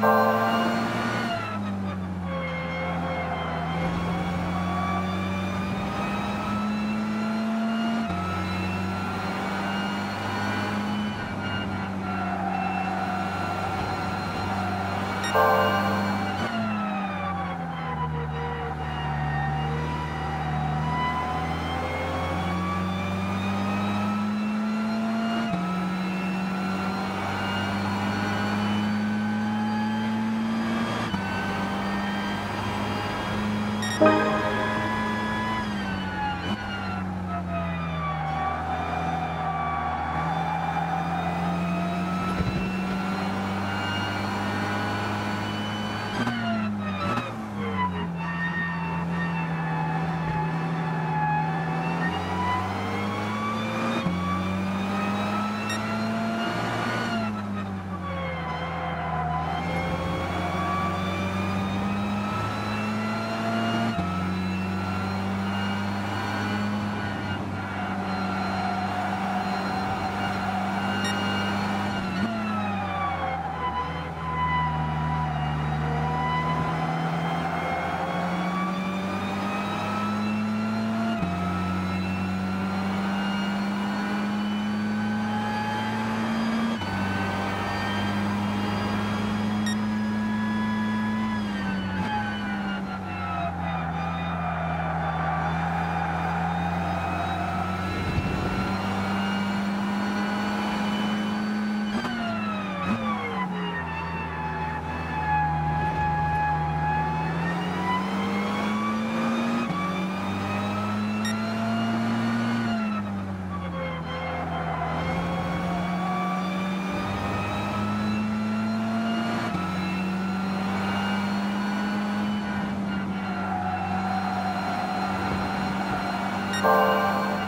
Thank uh you. -huh. Bye.